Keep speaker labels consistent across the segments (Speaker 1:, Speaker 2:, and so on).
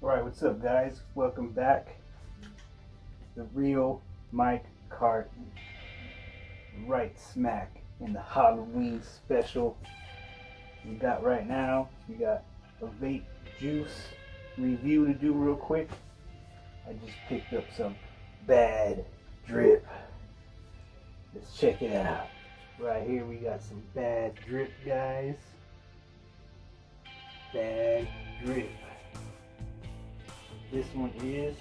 Speaker 1: Alright, what's up guys? Welcome back. The real Mike Carton. Right smack in the Halloween special. We got right now, we got a vape juice review to do real quick. I just picked up some bad drip. Let's check it out. Right here we got some bad drip guys. Bad drip. This one is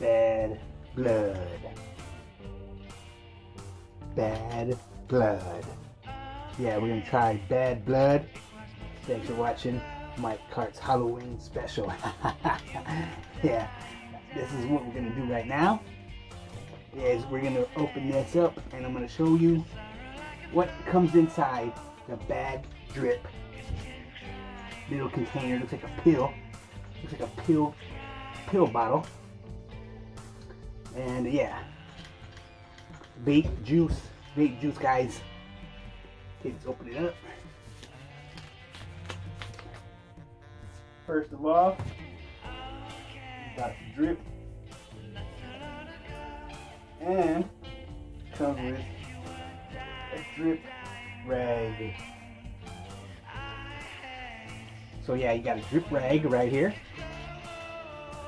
Speaker 1: Bad Blood. Bad Blood. Yeah, we're gonna try Bad Blood. Thanks for watching Mike Kart's Halloween special. yeah, this is what we're gonna do right now. Is we're gonna open this up and I'm gonna show you what comes inside the Bad Drip little container. Looks like a pill. Looks like a pill pill bottle. And yeah. Vape juice. Vape juice guys. Okay, let's open it up. First of all, got the drip. And comes with a drip rag. So yeah, you got a drip rag right here.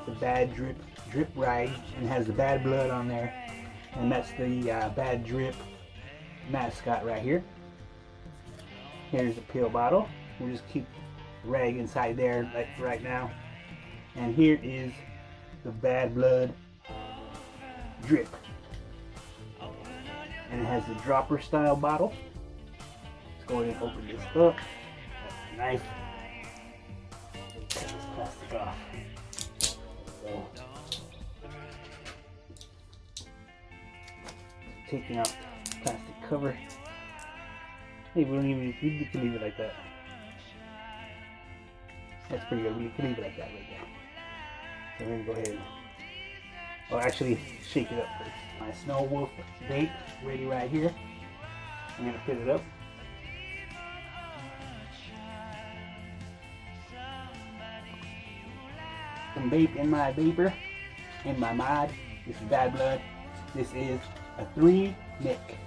Speaker 1: The bad drip drip rag and has the bad blood on there. And that's the uh, bad drip mascot right here. Here's the pill bottle. We'll just keep rag inside there like right now. And here is the bad blood drip. And it has the dropper style bottle. Let's go ahead and open this up. Knife plastic off. Taking out plastic cover. Hey, we don't even, we can leave it like that. That's pretty good. We can leave it like that right there. So we're gonna go ahead oh, actually shake it up first. My Snow Wolf vape ready right here. I'm gonna put it up. some vape in my vapor, in my mod. This is bad blood. This is a three nick.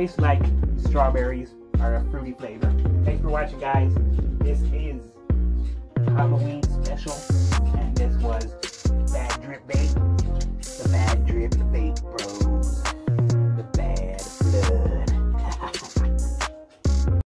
Speaker 1: Tastes like strawberries or a fruity flavor. Thanks for watching, guys.